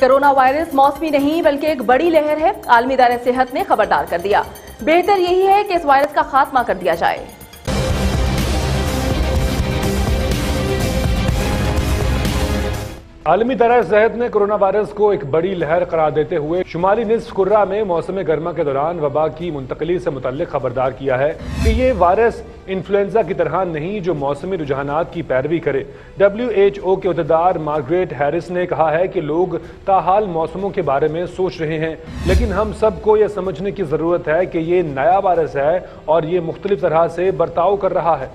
Corona virus मौसमी नहीं, बल्कि एक बड़ी लहर है। आलमी इदारे सेहत ने खबरदार कर दिया। बेहतर यही है कि इस वायरस का खात्मा कर दिया जाए। आलमी तरह सेहत ने कोरोना वायरस को एक बड़ी लहर करार देते हुए शुमाली निसफ कुर्रा में मौसम गर्मा के दौरान वबा की मुंतकली से मुतल खबरदार किया है कि ये वायरस इन्फ्लुएंजा की तरह नहीं, जो मौसमी रुझाना की पैरवी करे। डब्ल्यू एच ओ के अहदेदार मार्गरेट हैरिस ने कहा है कि लोग ताहाल मौसमों के बारे में सोच रहे हैं, लेकिन हम सबको यह समझने की ज़रूरत है कि ये नया वायरस है और ये मुख्तलिफ़ तरह से बर्ताव कर रहा है।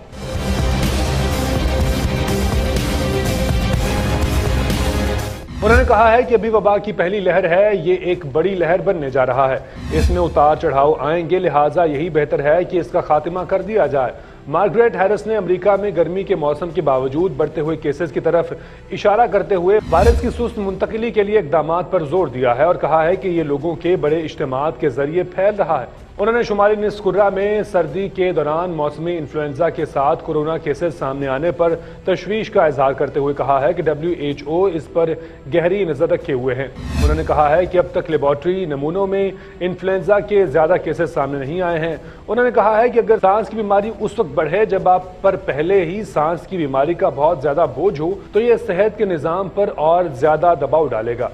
उन्होंने कहा है कि अभी वबा की पहली लहर है, ये एक बड़ी लहर बनने जा रहा है। इसमें उतार चढ़ाव आएँगे, लिहाजा यही बेहतर है कि इसका खात्मा कर दिया जाए। मार्गरेट हैरिस ने अमेरिका में गर्मी के मौसम के बावजूद बढ़ते हुए केसेस की तरफ़ इशारा करते हुए वायरस की सुस्त मुंतकली के लिए इकदाम पर ज़ोर दिया है और कहा है कि ये लोगों के बड़े इज्तम के ज़रिए फैल रहा है। उन्होंने शुमाली निस्कुर्रा में सर्दी के दौरान मौसमी इन्फ्लुएंजा के साथ कोरोना केसेस सामने आने पर तशवीश का इजहार करते हुए कहा है कि डब्ल्यू एच ओ इस पर गहरी नज़र रखे हुए हैं। उन्होंने कहा है कि अब तक लेबॉर्ट्री नमूनों में इन्फ्लुएंजा के ज़्यादा केसेस सामने नहीं आए हैं। उन्होंने कहा है कि अगर सांस की बीमारी उस वक्त बढ़े जब आप पर पहले ही सांस की बीमारी का बहुत ज़्यादा बोझ हो तो यह सेहत के निज़ाम पर और ज़्यादा दबाव डालेगा।